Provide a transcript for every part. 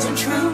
wasn't true.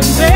And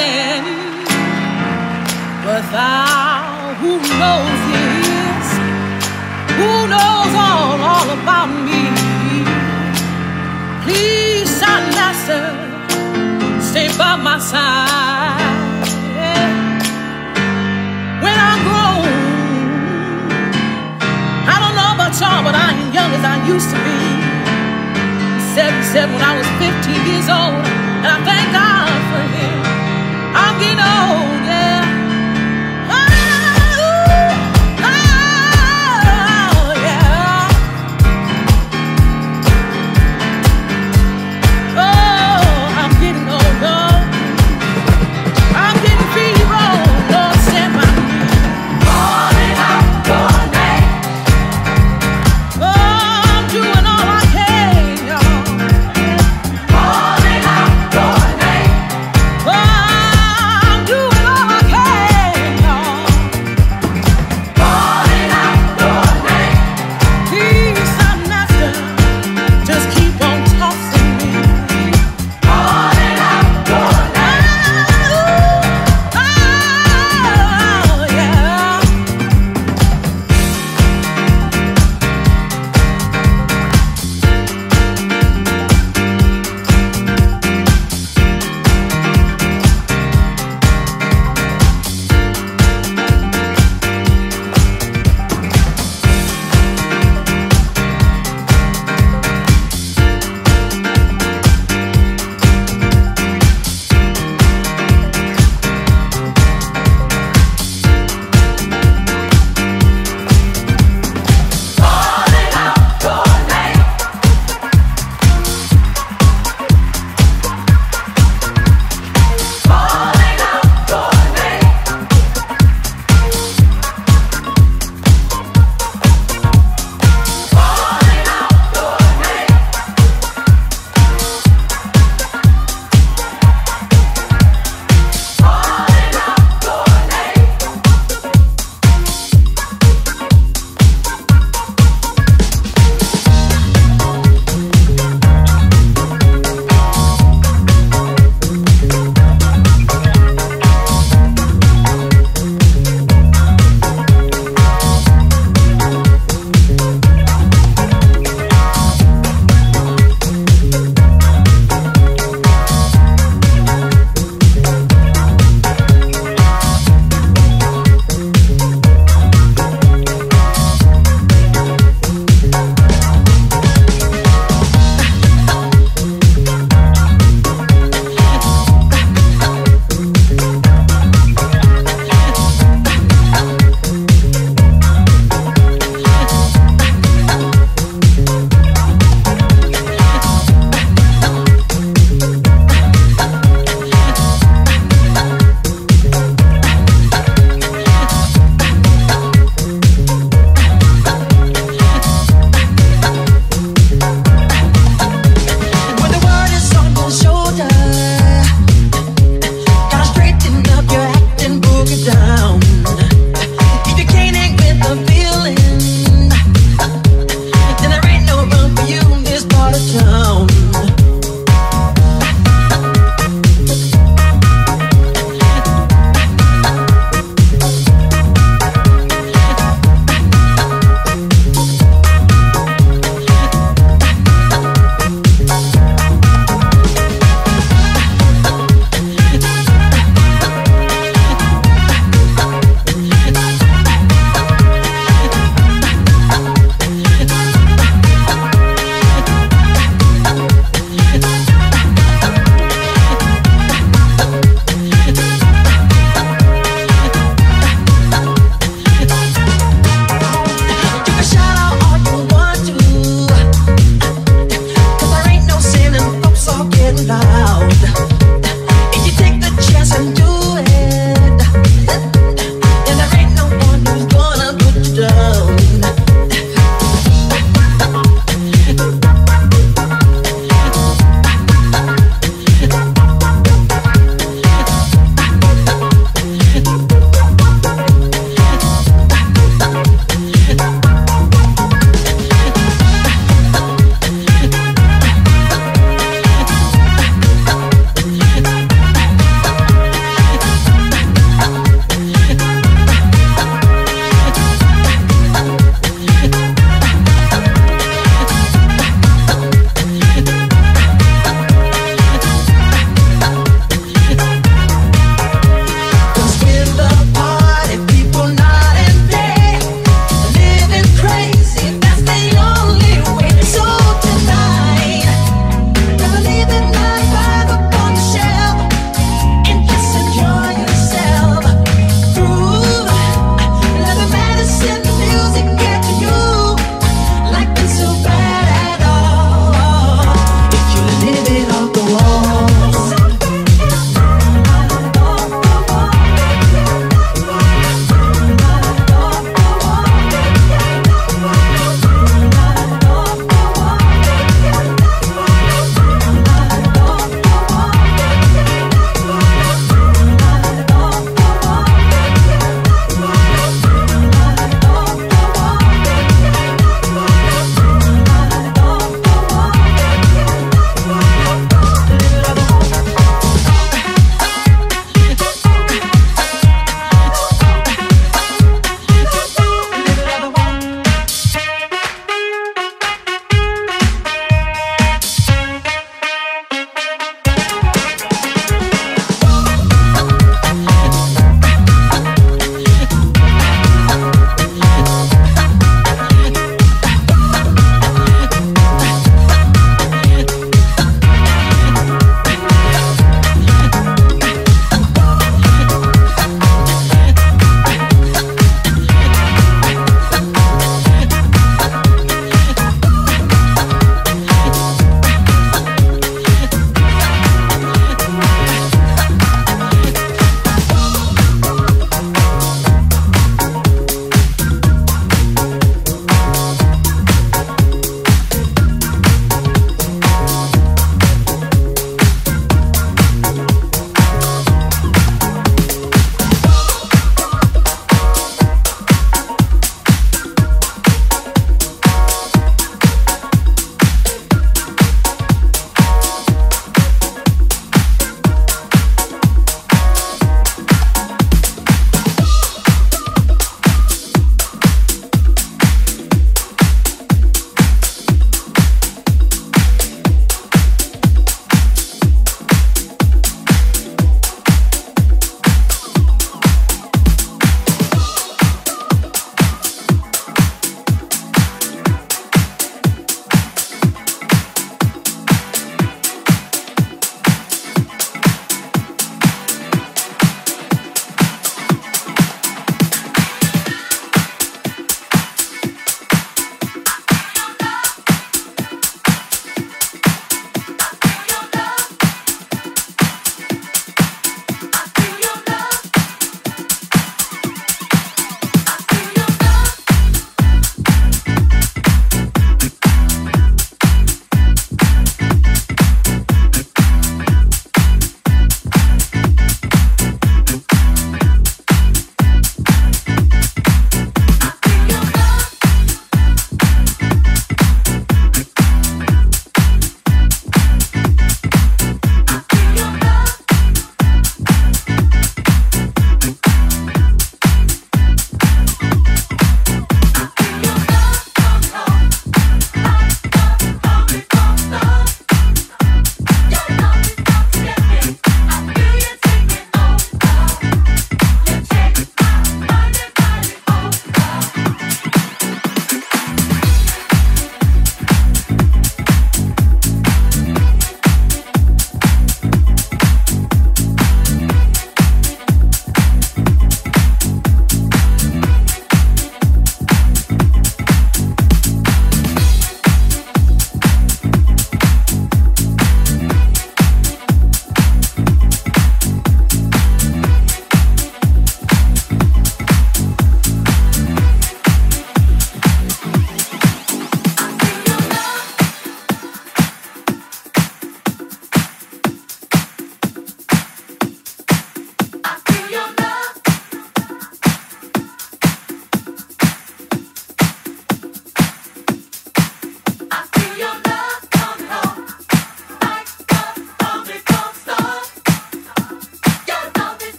man, but thou who knows this, who knows all, all about me, please, son Lester, stay by my side. When I grow, I don't know about y'all, but I ain't young as I used to be. 77 when I was 15 years old.